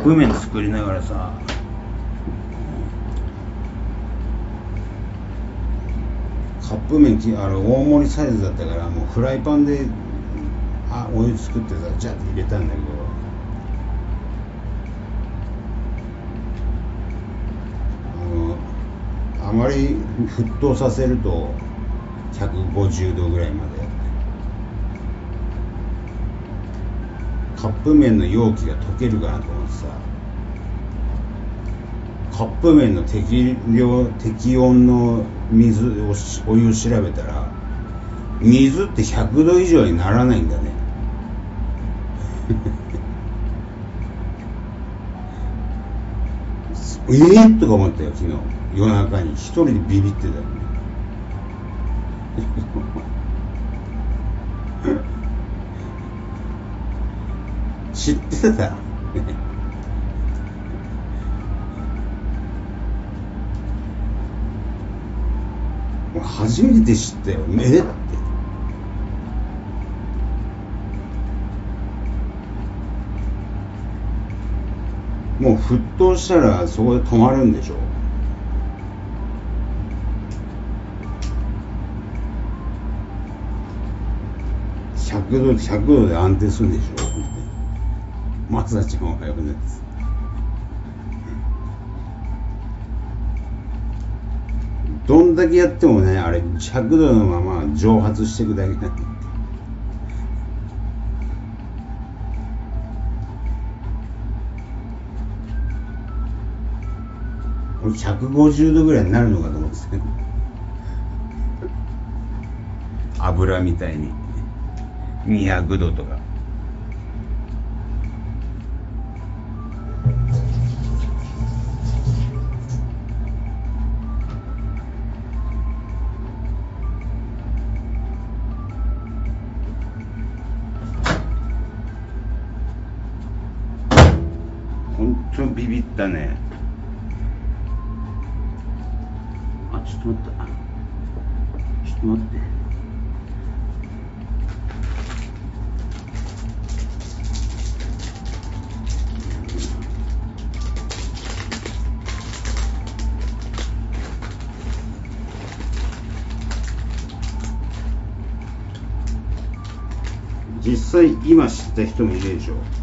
ップ麺作りながらさカップ麺きあれ大盛りサイズだったからもうフライパンであお湯作ってさジャッて入れたんだけど。あのあまり沸騰させると150度ぐらいまでカップ麺の容器が溶けるかなと思ってさカップ麺の適量適温の水をお湯を調べたら水って100度以上にならないんだね。えー、とか思ったよ昨日。夜中に。一人でビビってたよね知ってた。初めて知ったよ。え？って。もう沸騰したらそこで止まるんでしょ？100度100度で安定するんでしょ？松田ちゃんおはようございますどんだけやってもねあれ100度のまま蒸発していくだけなんで俺150度ぐらいになるのかと思ってた油みたいに200度とかったね。あちょっと待ったちょっと待って。実際今知った人もいるでしょ。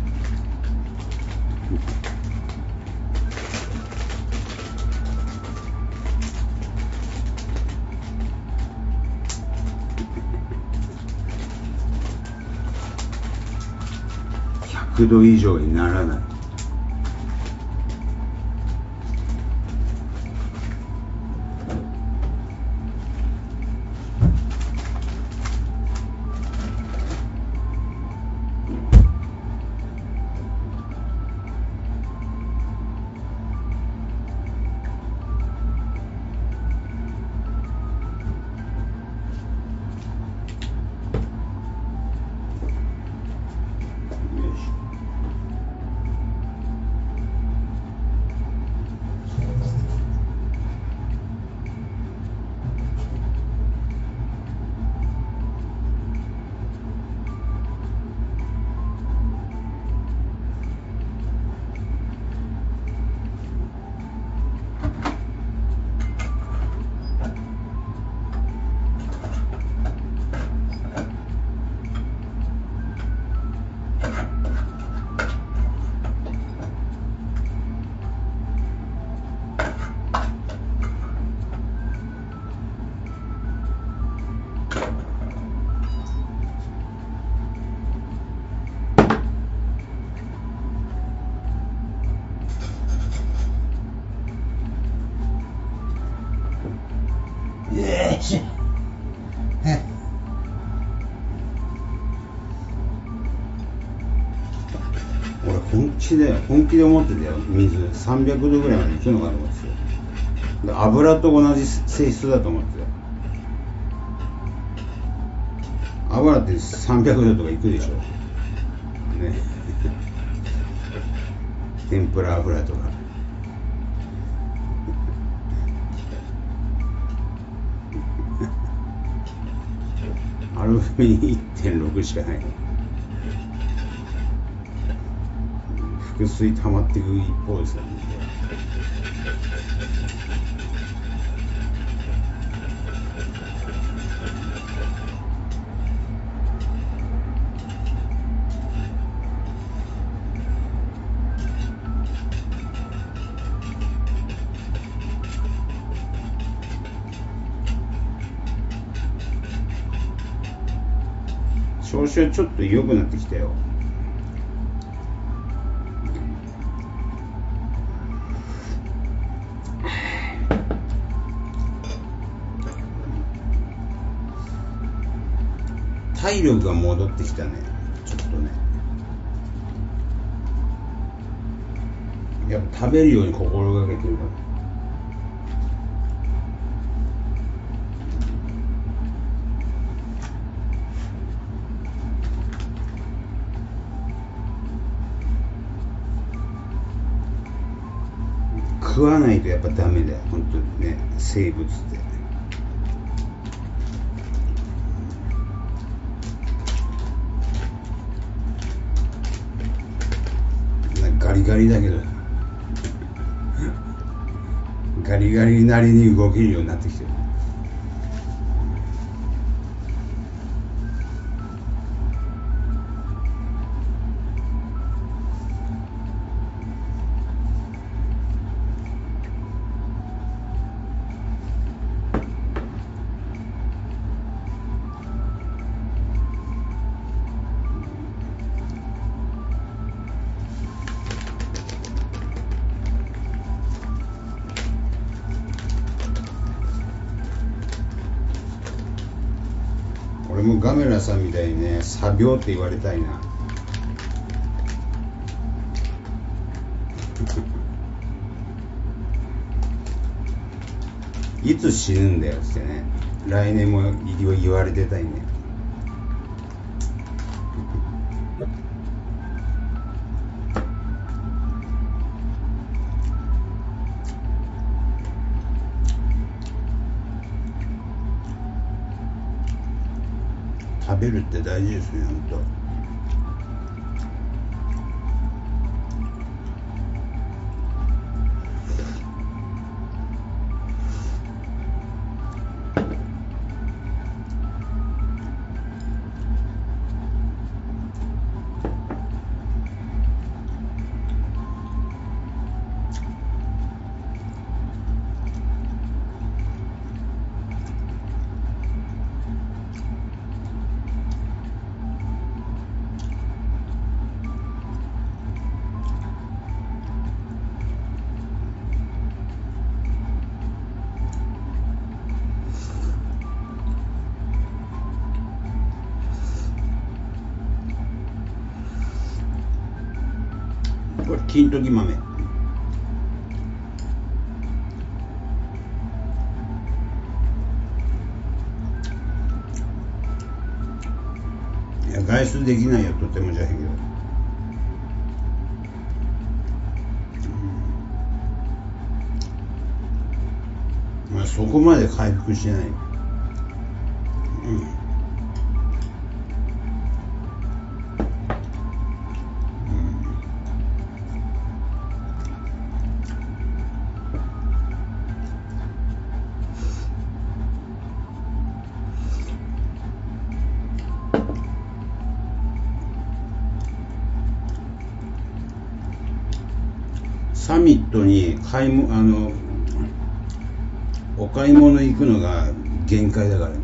100度以上にならない。よいしょはい俺本気で本気で思ってたよ。水300度ぐらいまでいくのかと思ってたよ。で油と同じ性質だと思ってたよ。油って300度とかいくでしょ。ね。天ぷら油とか。アルミ1.6しかない。腹水溜まっていく一方ですよね。調子はちょっと良くなってきたよ。体力が戻ってきたね。ちょっとね。やっぱ食べるように心がけてるから。食わないとやっぱダメだよ本当にね。生物ってガリガリだけど。ガリガリなりに動けるようになってきてる。俺もガメラさんみたいにね作病って言われたいな。いつ死ぬんだよっつってね来年も言われてたいね。べるって大事ですね本当。これ金時豆。いや外出できないよとてもじゃへん。けど、そこまで回復してない。うん。サミットに買いもあのお買い物行くのが限界だからね。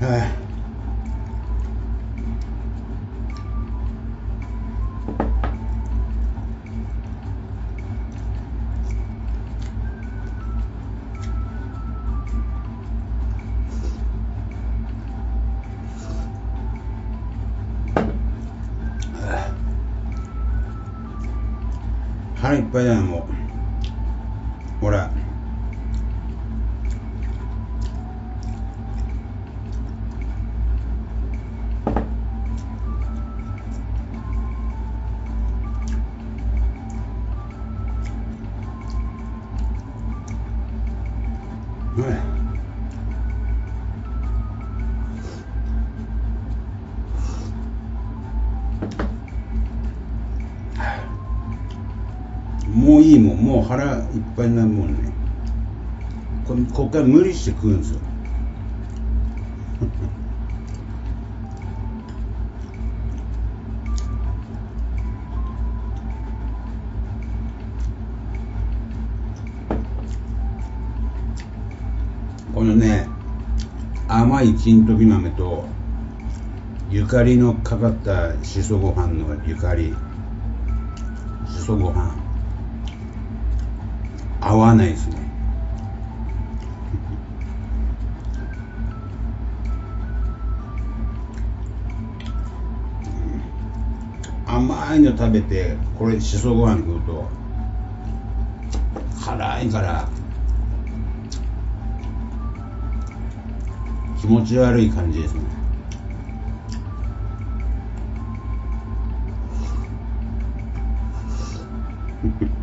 はい、腹いっぱいだよももういいもんもう腹いっぱいになるもんね。ここっから無理して食うんですよ。このね甘い金時豆とゆかりのかかったしそご飯のゆかり。しそご飯。合わないですね。甘いの食べてこれしそご飯食うと辛いから気持ち悪い感じですね。フ フ